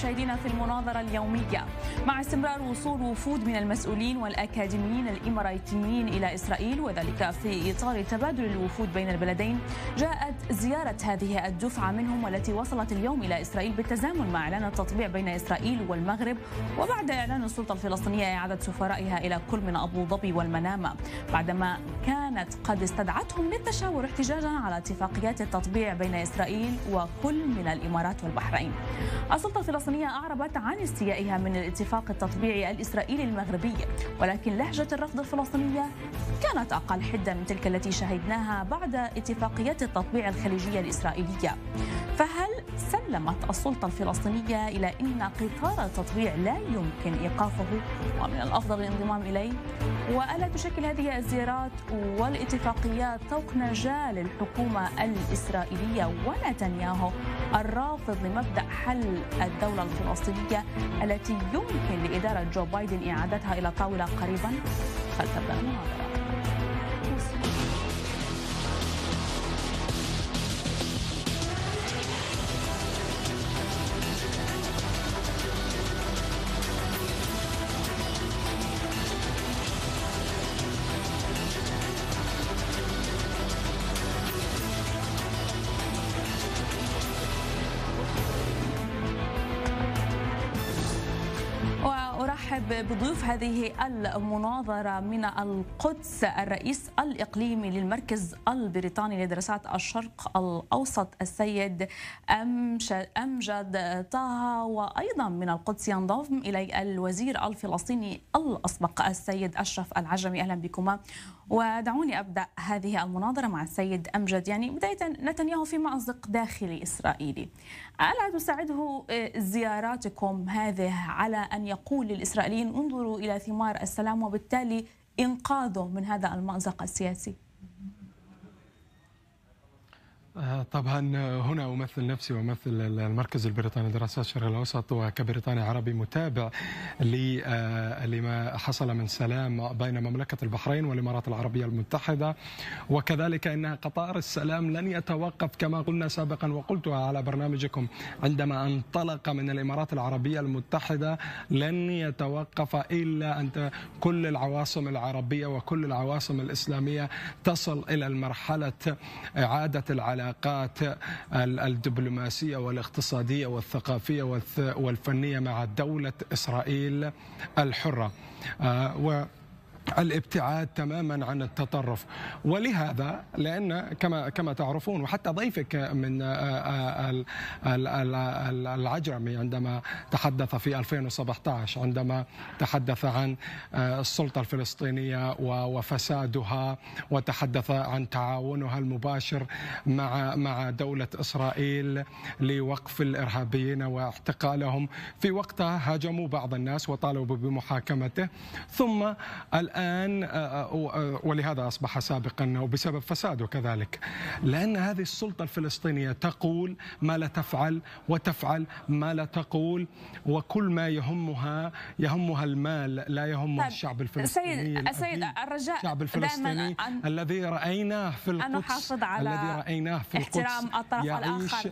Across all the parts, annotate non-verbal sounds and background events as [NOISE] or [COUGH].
مشاهدينا في المناظرة اليومية. مع استمرار وصول وفود من المسؤولين والأكاديميين الإماراتيين إلى إسرائيل وذلك في إطار تبادل الوفود بين البلدين جاءت زيارة هذه الدفعة منهم والتي وصلت اليوم إلى إسرائيل بالتزامن مع إعلان التطبيع بين إسرائيل والمغرب وبعد إعلان السلطة الفلسطينية إعادة سفرائها إلى كل من أبو ظبي والمنامة. بعدما كانت قد استدعتهم للتشاور احتجاجا على اتفاقيات التطبيع بين إسرائيل وكل من الإمارات والبحرين. السلطة الفلسطينية أعربت عن استيائها من الاتفاق التطبيعي الإسرائيلي المغربي ولكن لهجة الرفض الفلسطينية كانت أقل حدة من تلك التي شهدناها بعد اتفاقيات التطبيع الخليجية الإسرائيلية. فهل سلمت السلطة الفلسطينية إلى أن قطار التطبيع لا يمكن إيقافه؟ ومن الأفضل الانضمام إليه. وألا تشكل هذه الزيارات والاتفاقيات طوق نجاة للحكومة الإسرائيلية ونتنياهو؟ الرافض لمبدأ حل الدولة الفلسطينية التي يمكن لإدارة جو بايدن إعادتها إلى الطاولة قريبا. فلتبدأ المناظرة ارحب بضيوف هذه المناظرة من القدس الرئيس الإقليمي للمركز البريطاني لدراسات الشرق الأوسط السيد أمجد طه وأيضا من القدس ينضم إلي الوزير الفلسطيني الأسبق السيد أشرف العجمي. أهلا بكما. ودعوني أبدأ هذه المناظرة مع السيد أمجد يعني بداية نتنياهو في مازق داخلي إسرائيلي. الا تساعده زياراتكم هذه على أن يقول للإسرائيليين انظروا إلى ثمار السلام وبالتالي إنقاذه من هذا المأزق السياسي؟ آه، طبعا هنا أمثل نفسي وأمثل المركز البريطاني لدراسات الشرق الأوسط وكبريطاني عربي متابع آه، لما حصل من سلام بين مملكة البحرين والإمارات العربية المتحدة. وكذلك إن قطار السلام لن يتوقف كما قلنا سابقا وقلتها على برنامجكم. عندما انطلق من الإمارات العربية المتحدة لن يتوقف إلا أن كل العواصم العربية وكل العواصم الإسلامية تصل إلى المرحلة إعادة العلاقات العلاقات الدبلوماسية والاقتصادية والثقافية والفنية مع دولة إسرائيل الحرة. آه، الابتعاد تماما عن التطرف. ولهذا لأن كما كما تعرفون وحتى ضيفك من آه، آه، العجرمي عندما تحدث في 2017 عندما تحدث عن آه، السلطة الفلسطينية وفسادها وتحدث عن تعاونها المباشر مع مع دولة إسرائيل لوقف الإرهابيين واعتقالهم في وقتها هاجموا بعض الناس وطالبوا بمحاكمته ثم الآن آه، آه، آه، ولهذا أصبح سابقا وبسبب فساده كذلك. لأن هذه السلطة الفلسطينية تقول ما لا تفعل وتفعل ما لا تقول وكل ما يهمها يهمها المال لا يهمها طيب الشعب الفلسطيني سيد, سيد الرجاء الشعب الفلسطيني الذي رأيناه في القدس الذي رأيناه في القدس احترام الطرف الآخر.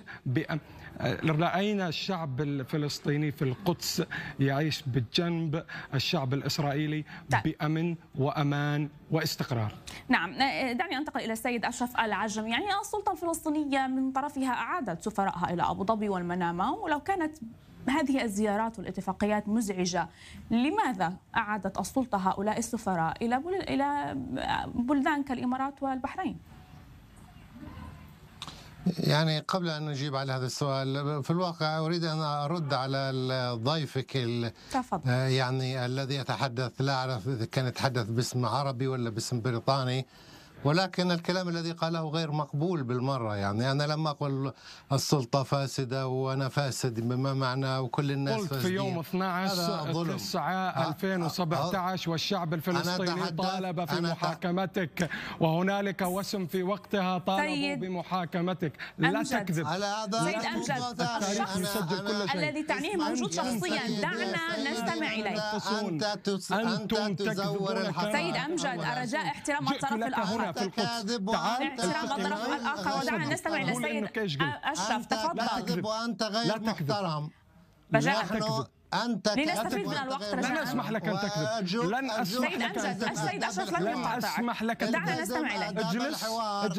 رأينا الشعب الفلسطيني في القدس يعيش بجنب الشعب الإسرائيلي طيب. بأمن وأمان واستقرار نعم دعني أنتقل إلى السيد أشرف العجم يعني السلطة الفلسطينية من طرفها أعادت سفرائها إلى أبو ظبي والمنامة ولو كانت هذه الزيارات والاتفاقيات مزعجة لماذا أعادت السلطة هؤلاء السفراء إلى بلدان كالإمارات والبحرين؟ يعني قبل أن نجيب على هذا السؤال في الواقع أريد أن أرد على ضيفك آه، يعني الذي يتحدث لا أعرف إذا كان يتحدث باسم عربي ولا باسم بريطاني. ولكن الكلام الذي قاله غير مقبول بالمرة. يعني أنا لما أقول السلطة فاسدة وأنا فاسد بما معنى وكل الناس قلت في يوم 12 9 2017 والشعب الفلسطيني طالب في محاكمتك وهنالك وسم في وقتها طالبوا بمحاكمتك. لا تكذب. على هذا سيد أمجد شيء. الذي تعنيه موجود شخصيا. دعنا نستمع إليك. أنتم تزور سيد أمجد أرجاء احترام الطرف الآخر. في القدس تعال احترام الطرف الآخر ودعنا نستمع إلى السيد أشرف تفضل. وأنت غير محترم. أنت لنستفيد من الوقت لن أسمح لك أن تكذب لن أسمح لك أن تكذب السيد أشرف لن أسمح لك أن دعنا نستمع إليك. اجلس.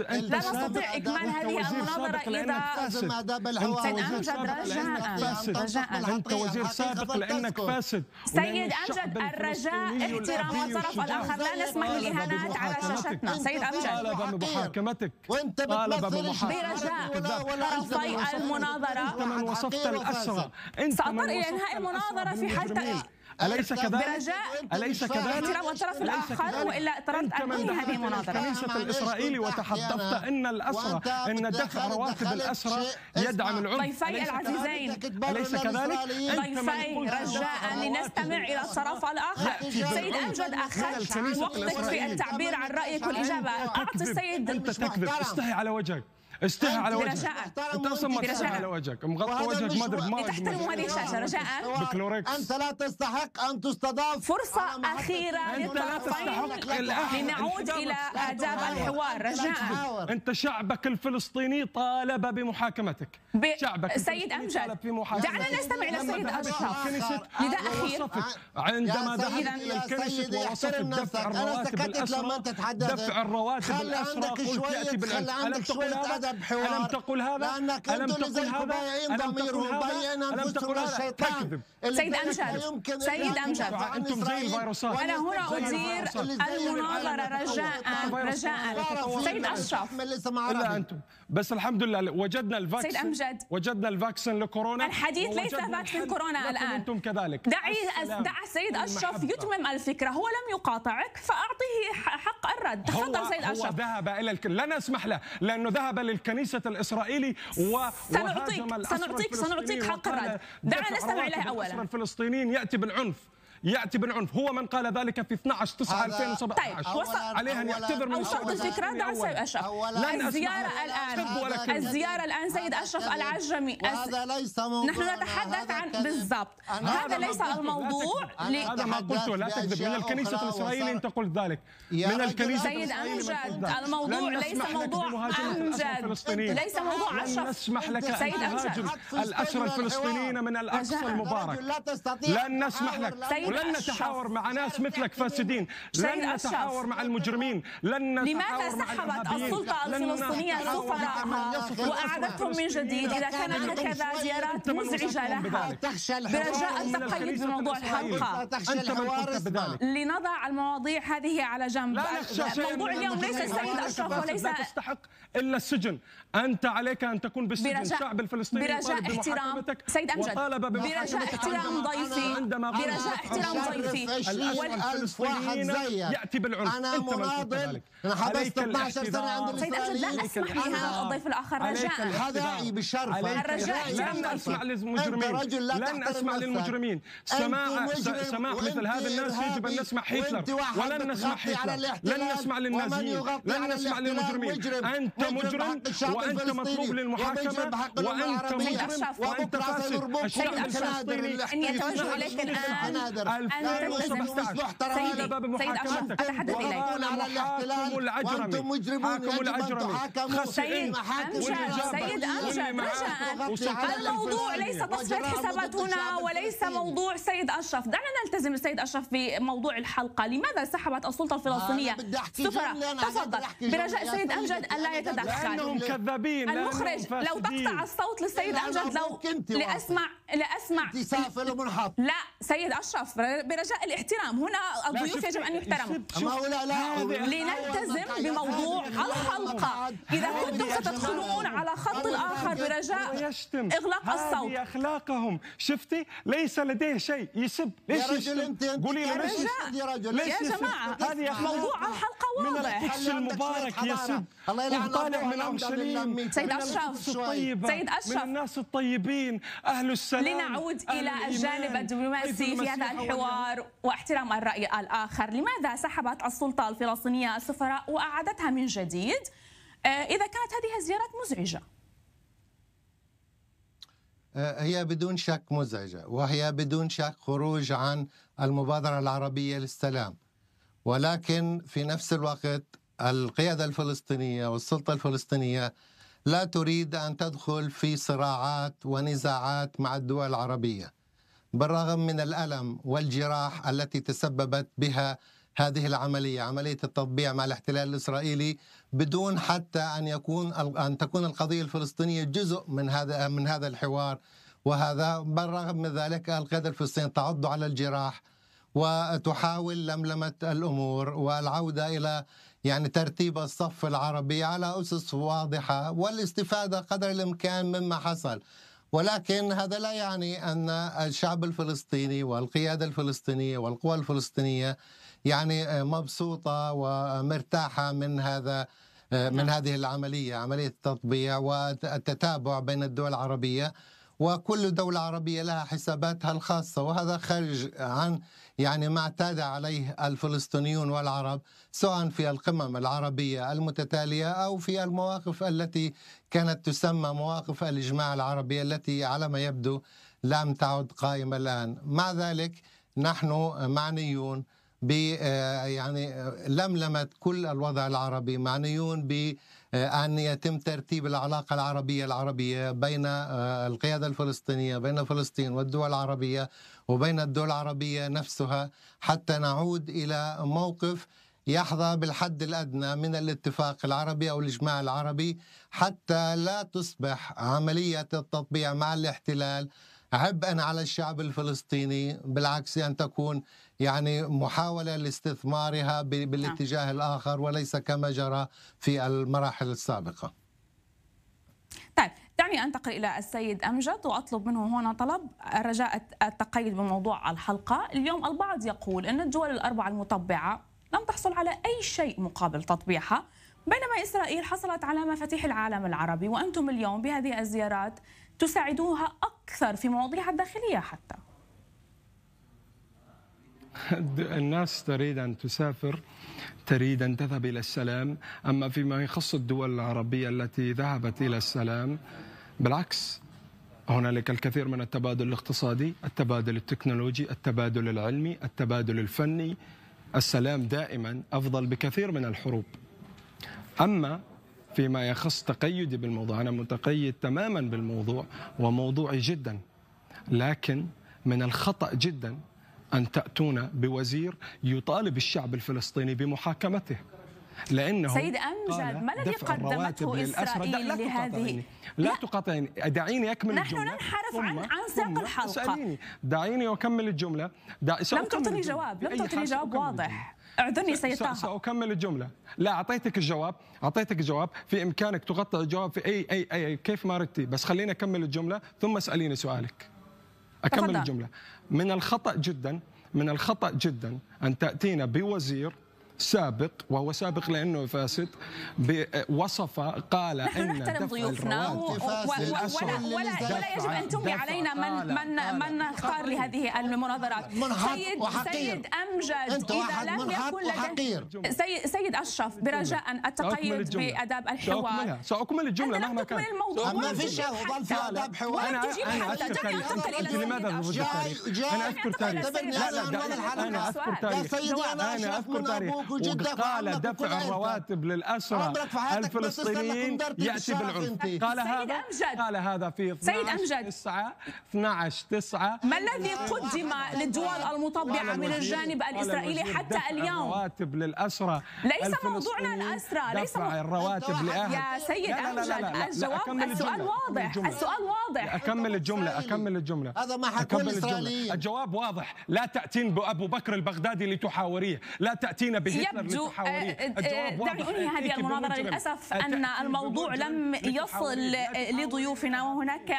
لا نستطيع إكمال هذه المناظرة إذا سيد أمجد رجاء. رجاء أنت وزير سابق لأنك فاسد. سيد أمجد الرجاء احترام الطرف الآخر لا نسمح للإهانات على شاشتنا. سيد أمجد. طالب بمحاكمتك. وأنت طالب برجاء. طرفي المناظرة وصفت الأسرى سأضطر إلى إنهاء المناظرة. المناظرة في حال أليس كذلك؟ أليس كذلك؟ احترام الطرف الآخر وإلا اضطررت أن أنهي هذه المناظرة الكنيسة الإسرائيلي وتحدثت أن الأسرى أن دفع رواتب الأسرى يدعم العنف. ضيفي العزيزين. أليس كذلك؟ ضيفي رجاء لنستمع إلى الطرف الآخر. سيد أمجد أخذت وقتك في التعبير عن رأيك والإجابة. أعطي السيد أنت تكذب. استحي على وجهك. استحي على وجهك أنت أصلا ما على وجهك. مغطى وجهك ما ادري ما تحترموا هذه الشاشه رجاء بكلوريكس انت لا تستحق أن تستضاف فرصة أخيرة للطرفين لنعود إلى اداب الحوار. رجاء. أنت شعبك الفلسطيني طالب بمحاكمتك. شعبك سيد أمجد. دعنا نستمع إلى السيد اشرف نداء أخير. عندما ذهب إلى الكنيسة ووصف دفع الرواتب الاسرى دفع الرواتب الاسرى قلت ياتي بالعنف ألم تقل هذا؟ ألم تقل هذا؟ لأنك ألم تقل هذا؟ ألم تقل هذا؟ ألم تقل هذا؟ تكذب. سيد أمجد. سيد أمجد. أنتم زي الفيروسات. أنا هنا أدير المناظرة رجاء رجاء. سيد أشرف إلا أنتم. بس الحمد لله وجدنا ال vaccine سيد أمجد. وجدنا ال vaccine لكورونا. الحديث ليس vaccine كورونا الآن. أنتم كذلك. دعي دع السيد أشرف يتمم الفكرة. هو لم يقاطعك فأعطيه حق الرد. تفضل سيد أشرف. هو ذهب إلى الك... لن أسمح له لأنه ذهب للكنيسة الإسرائيلي و... سنعطيك سنعطيك سنعطيك حق الرد. دعنا نستمع إليه أولا. الفلسطينيين يأتي بالعنف يأتي بالعنف. هو من قال ذلك في 12 9 2017 طيب وصل عليه أن يعتذر من اوصلت الفكرة دع سيد اشرف الزيارة الآن الزيارة الآن سيد أشرف العجمي هذا ليس نحن نتحدث عن بالضبط. هذا ليس الموضوع هذا ما قلته لا تكذب. من الكنيسة الإسرائيلية انت قلت ذلك. من الكنيسة سيد أمجد الموضوع ليس موضوع أمجد. ليس موضوع أشرف. لن نسمح لك ان تهاجم الاسرى الفلسطينيين من الأقصى المبارك. لن نسمح لك ولن نتحاور مع ناس مثلك فاسدين. لن نتحاور مع المجرمين. لن لماذا سحبت السلطة الفلسطينية سفراءها وأعادتهم من جديد. إذا كانت هكذا زيارات مزعجة لها برجاء التقيد بموضوع الحلقة أنت من قلت بذلك لنضع المواضيع هذه على جنب. موضوع اليوم ليس السيد أشرف وليس لا تستحق إلا السجن. أنت عليك أن تكون بالسجن. الشعب الفلسطيني برجاء احترام. سيد أمجد برجاء احترام ضيفي. برجاء احترام احترام ضيفي اول ألف واحد زيك ياتي بالعنف أنا مناضل أنا حبست 12 سنه عند الاسرائيليين لا اسمح لي الضيف الآخر رجاء هذا رايي بالشرف الرجاء لن اسمع للمجرمين لن اسمع للمجرمين سماع سماع مثل هذا الناس يجب ان نسمح هتلر ولن نسمح هتلر لن نسمع للنازيين لن نسمع للمجرمين انت مجرم وانت مطلوب للمحاكمه وانت مجرم وانت فاسد الشعب الفلسطيني اني اتوجه اليك الان 2017 على باب محاكمتك وأنا محاكم الأجرمي. وأنتم مجرمون حاكم الأجرمي. سيد سيد أمجد الموضوع ليس تصفية حسابات هنا وليس موضوع سيد أشرف دعنا نلتزم السيد أشرف في موضوع الحلقة. لماذا سحبت السلطة الفلسطينية؟ سفراء تفضل. برجاء سيد أمجد أن يتدخل. لأنهم كذابين المخرج لو تقطع الصوت للسيد أمجد لو لأسمع لأسمع. لا سيد أشرف برجاء الاحترام. هنا الضيوف يجب أن يحترموا. لنلتزم بموضوع الحلقة إذا كنتم ستدخلون على خط الآخر برجاء إغلاق الصوت. هذه أخلاقهم. شفتي؟ ليس لديه شيء يسب. ليش يا رجل أنت قولي له ليش يا رجل. يا جماعة هذه موضوع الحلقة واضح. من القدس المبارك يسب. وطالع من أورشليم سيد أشرف سيد أشرف. من الناس الطيبين. أهل السلام. لنعود إلى الجانب الدبلوماسي في هذا الحوار. واحترام الرأي الآخر. لماذا سحبت السلطة الفلسطينية السفراء وأعادتها من جديد؟ إذا كانت هذه الزيارات مزعجة. هي بدون شك مزعجة وهي بدون شك خروج عن المبادرة العربية للسلام. ولكن في نفس الوقت القيادة الفلسطينية والسلطة الفلسطينية لا تريد أن تدخل في صراعات ونزاعات مع الدول العربية. بالرغم من الألم والجراح التي تسببت بها هذه العملية عملية التطبيع مع الاحتلال الإسرائيلي بدون حتى أن يكون أن تكون القضية الفلسطينية جزء من هذا من هذا الحوار. وهذا بالرغم من ذلك القيادة الفلسطينية تعض على الجراح وتحاول لملمة الأمور والعودة إلى يعني ترتيب الصف العربي على أسس واضحة والاستفادة قدر الإمكان مما حصل. ولكن هذا لا يعني أن الشعب الفلسطيني والقيادة الفلسطينية والقوى الفلسطينية يعني مبسوطة ومرتاحة من هذا من نعم. هذه العملية عملية التطبيع والتتابع بين الدول العربية وكل دولة عربية لها حساباتها الخاصة وهذا خارج عن يعني ما اعتاد عليه الفلسطينيون والعرب سواء في القمم العربية المتتالية أو في المواقف التي كانت تسمى مواقف الإجماع العربي التي على ما يبدو لم تعد قائمة الآن. مع ذلك نحن معنيون ب يعني لملمة كل الوضع العربي معنيون ب أن يتم ترتيب العلاقة العربية العربية بين القيادة الفلسطينية بين فلسطين والدول العربية وبين الدول العربية نفسها حتى نعود إلى موقف يحظى بالحد الأدنى من الاتفاق العربي أو الإجماع العربي حتى لا تصبح عملية التطبيع مع الاحتلال عبئا على الشعب الفلسطيني بالعكس أن تكون يعني محاولة لاستثمارها بالاتجاه نعم. الآخر وليس كما جرى في المراحل السابقة. طيب دعني أنتقل إلى السيد أمجد وأطلب منه هنا طلب رجاء التقيد بموضوع الحلقة، اليوم البعض يقول إن الدول الأربعة المطبعه لم تحصل على أي شيء مقابل تطبيعها، بينما إسرائيل حصلت على مفاتيح العالم العربي وأنتم اليوم بهذه الزيارات تساعدوها أكثر في مواضيعها الداخلية حتى. [LAUGHS] الناس تريد أن تسافر تريد أن تذهب إلى السلام، أما فيما يخص الدول العربية التي ذهبت إلى السلام بالعكس هنالك الكثير من التبادل الاقتصادي، التبادل التكنولوجي، التبادل العلمي، التبادل الفني، السلام دائما أفضل بكثير من الحروب. أما فيما يخص تقيدي بالموضوع. أنا متقيد تماما بالموضوع وموضوعي جدا لكن من الخطأ جدا أن تأتون بوزير يطالب الشعب الفلسطيني بمحاكمته. لأنه سيد أمجد ما الذي قدمته إسرائيل لا لهذه لا, تقاطعني دعيني أكمل نحن الجملة. نحن ننحرف عن عن سياق الحلقة. اسأليني. دعيني اكمل الجملة. دع... لم تعطني جواب لم تعطني جواب واضح. اعذرني سيد طه سأكمل الجملة. لا أعطيتك الجواب أعطيتك الجواب في إمكانك تغطي الجواب في أي أي أي كيف ما ردتي. بس خليني أكمل الجملة ثم اسأليني سؤالك. أكمل تفضل. الجملة. من الخطأ جدا من الخطأ جدا أن تأتينا بوزير سابق وهو سابق لأنه فاسد وصف قال إن نحترم ضيوفنا. ولا, ولا, ولا يجب أن تملي علينا من من من اختار لهذه المناظرات. سيد سيد أمجد اذا لم يكن سيد سيد أشرف برجاء التقيد باداب الحوار. ساكمل الجملة مهما كان. الموضوع. ما فيش ظل في اداب حوار. أنا أنا اذكر لماذا أنا اذكر تاريخ. لا لا أنا اذكر تاريخ. أنا اذكر تاريخ. وقال دفع الرواتب للأسرى الفلسطينيين يأتي بالعنف. قال هذا قال هذا في 12 9 12 9 ما الذي قدم للدول المطبعة من الجانب الإسرائيلي حتى اليوم. الرواتب للأسرى ليس موضوعنا الأسرى ليس دفع الرواتب لأهل. يا سيد أمجد الجواب السؤال واضح السؤال واضح. أكمل الجملة أكمل الجملة. هذا ما حكون إسرائيلي الجواب واضح. لا تأتين بأبو بكر البغدادي لتحاوريه. لا تأتين بهتلر يبدو آه، آه، دعني انهي هذه المناظرة للأسف أن الموضوع لم يصل لضيوفنا وهناك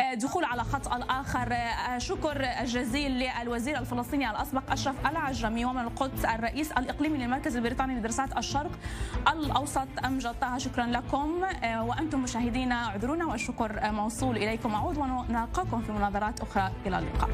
آه، دخول على خط الآخر. شكر جزيل للوزير الفلسطيني الأسبق أشرف العجرمي ومن القدس الرئيس الإقليمي للمركز البريطاني لدراسات الشرق الأوسط أمجد طه شكرا لكم. وأنتم مشاهدينا اعذرونا والشكر موصول إليكم. أعود ونلقاكم في مناظرات أخرى. إلى اللقاء.